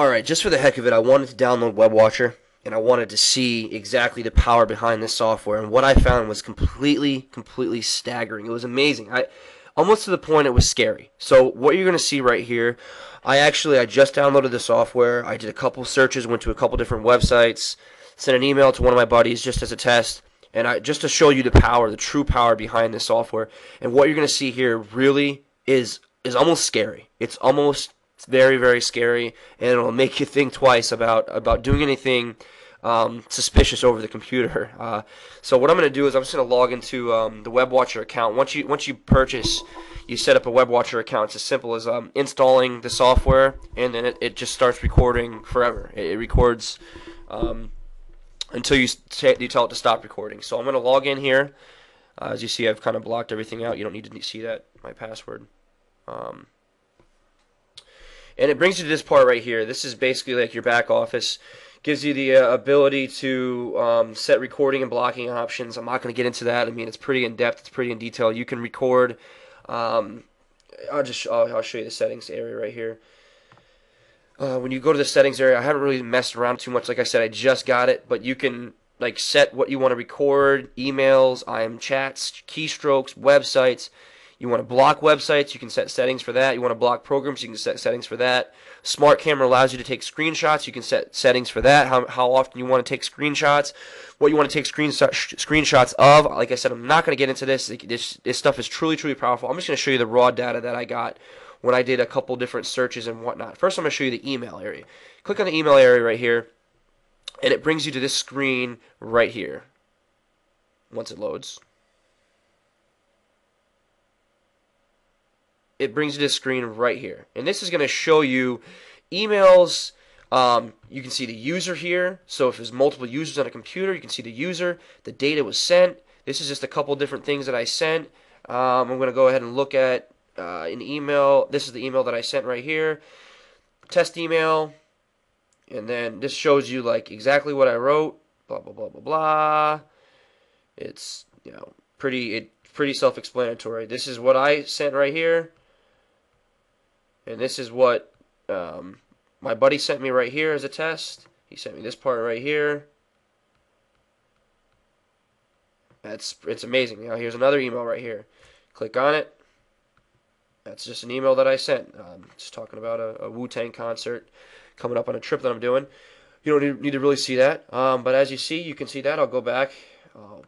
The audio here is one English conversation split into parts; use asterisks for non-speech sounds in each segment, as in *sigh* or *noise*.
Alright, just for the heck of it, I wanted to download WebWatcher and I wanted to see exactly the power behind this software. And what I found was completely, completely staggering. It was amazing. I almost to the point it was scary. So what you're going to see right here, I actually I just downloaded the software. I did a couple searches, went to a couple different websites, sent an email to one of my buddies just as a test, and I just to show you the power, the true power behind this software. And what you're going to see here really is is almost scary. It's almost very very scary, and it'll make you think twice about about doing anything um, suspicious over the computer. *laughs* Uh, so what I'm going to do is I'm just going to log into um, the WebWatcher account. Once you once you purchase, you set up a WebWatcher account. It's as simple as um, installing the software, and then it, it just starts recording forever. It, it records um, until you, you tell it to stop recording. So I'm going to log in here. Uh, as you see, I've kind of blocked everything out. You don't need to see that, my password. And it brings you to this part right here. This is basically like your back office gives you the uh, ability to um, set recording and blocking options. I'm not going to get into that. I mean, it's pretty in depth. It's pretty in detail. You can record. Um, I'll just I'll, I'll, show you the settings area right here. Uh, when you go to the settings area, I haven't really messed around too much. Like I said, I just got it, but you can like set what you want to record, emails, IM chats, keystrokes, websites. You want to block websites, you can set settings for that. You want to block programs, you can set settings for that. Smart camera allows you to take screenshots, you can set settings for that. How, how often you want to take screenshots, what you want to take screenshots of. Like I said, I'm not going to get into this. this. This stuff is truly, truly powerful. I'm just going to show you the raw data that I got when I did a couple different searches and whatnot. First, I'm going to show you the email area. Click on the email area right here, and it brings you to this screen right here once it loads. It brings you to this screen right here. And this is going to show you emails. Um, you can see the user here. So if there's multiple users on a computer, you can see the user, the data was sent. This is just a couple different things that I sent. Um, I'm going to go ahead and look at uh, an email. This is the email that I sent right here. Test email. And then this shows you like exactly what I wrote. Blah, blah, blah, blah, blah. It's, you know, pretty, it, pretty self-explanatory. This is what I sent right here. And this is what um, my buddy sent me right here as a test. He sent me this part right here. That's it's amazing. Now here's another email right here. Click on it. That's just an email that I sent. Um, just talking about a, a Wu Tang concert coming up on a trip that I'm doing. You don't need, to really see that, um, but as you see, you can see that. I'll go back. I'll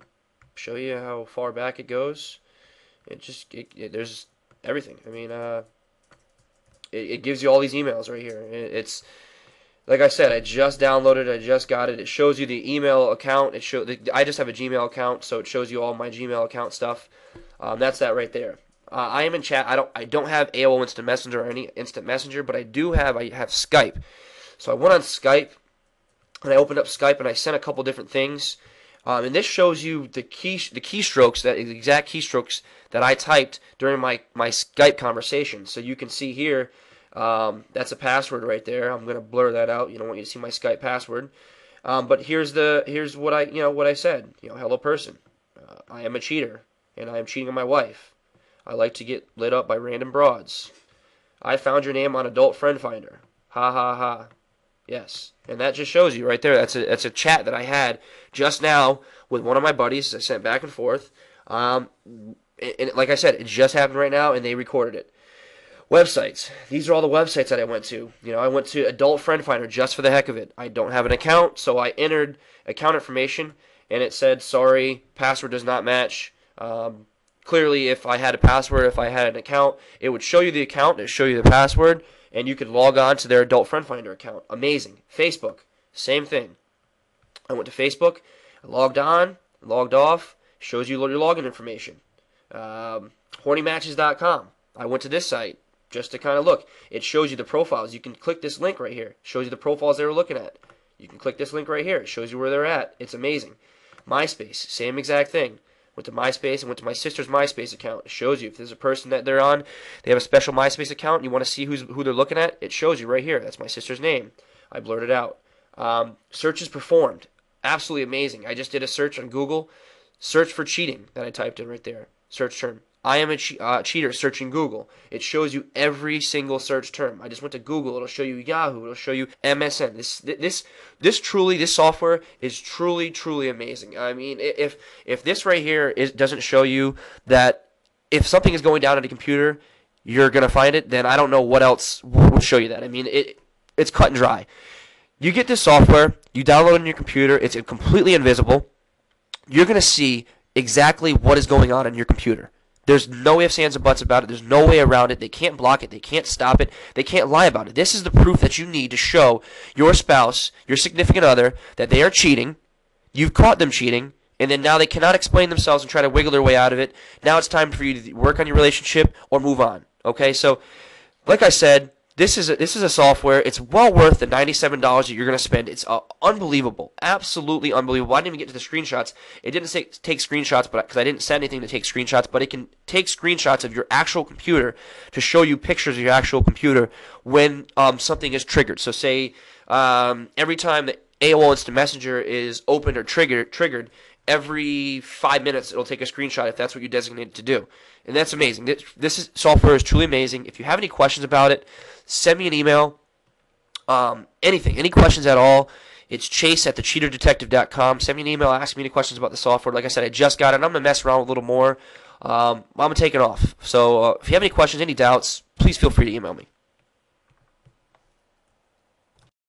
show you how far back it goes. It just it, it, there's everything. I mean, uh, it, it gives you all these emails right here. It, it's like I said, I just downloaded. I just got it. It shows you the email account. It show I just have a Gmail account, so it shows you all my Gmail account stuff. Um, that's that right there. Uh, I am in chat. I don't I don't have AOL Instant Messenger or any Instant Messenger, but I do have I have Skype. So I went on Skype and I opened up Skype and I sent a couple different things. Um, and this shows you the key the keystrokes that the exact keystrokes that I typed during my my Skype conversation. So you can see here um, that's a password right there. I'm gonna blur that out. You don't want you to see my Skype password. Um, but here's the here's what I you know what I said. You know, hello person. Uh, I am a cheater, and I am cheating on my wife. I like to get lit up by random broads. I found your name on Adult Friend Finder. Ha ha ha. Yes, and that just shows you right there. That's a that's a chat that I had just now with one of my buddies. I sent back and forth. Um, and, and like I said, it just happened right now, and they recorded it. Websites. These are all the websites that I went to. You know, I went to Adult Friend Finder just for the heck of it. I don't have an account, so I entered account information, and it said, "Sorry, password does not match." Um, clearly, if I had a password, if I had an account, it would show you the account, it would show you the password, and you could log on to their Adult Friend Finder account. Amazing. Facebook, same thing. I went to Facebook, logged on, logged off, shows you your login information. Um, hornymatches.com. I went to this site just to kind of look. It shows you the profiles. You can click this link right here. Shows you the profiles they were looking at. You can click this link right here. It shows you where they're at. It's amazing. MySpace, same exact thing. Went to MySpace and went to my sister's MySpace account. It shows you if there's a person that they're on, they have a special MySpace account, and you want to see who's who they're looking at. It shows you right here. That's my sister's name. I blurted out. Um, searches performed, absolutely amazing. I just did a search on Google, search for cheating that I typed in right there. Search term I am a che- uh, cheater searching Google. It shows you every single search term. I just went to Google. It'll show you Yahoo. It'll show you MSN. This this this truly this software is truly truly amazing. I mean, if if this right here is, doesn't show you that if something is going down on a computer, you're gonna find it, then I don't know what else will show you that. I mean, it it's cut and dry. You get this software, you download it on your computer. It's completely invisible. You're gonna see exactly what is going on in your computer. There's no ifs, ands, or buts about it. There's no way around it. They can't block it. They can't stop it. They can't lie about it. This is the proof that you need to show your spouse, your significant other, that they are cheating. You've caught them cheating, and then now they cannot explain themselves and try to wiggle their way out of it. Now it's time for you to work on your relationship or move on. Okay, so like I said, this is a, this is a software. It's well worth the ninety-seven dollars that you're going to spend. It's uh, unbelievable, absolutely unbelievable. I didn't even get to the screenshots. It didn't say take screenshots, but because I didn't set anything to take screenshots, but it can take screenshots of your actual computer to show you pictures of your actual computer when um, something is triggered. So say um, every time the AOL Instant Messenger is opened or triggered, triggered every five minutes it'll take a screenshot if that's what you designate it to do. And that's amazing. This, this is, software is truly amazing. If you have any questions about it send me an email. Um, anything any questions at all it's chase at thecheaterdetective.com send me an email ask me any questions about the software. Like i said i just got it. I'm going to mess around with a little more. Um, i'm going to take it off. So uh, if you have any questions any doubts please feel free to email me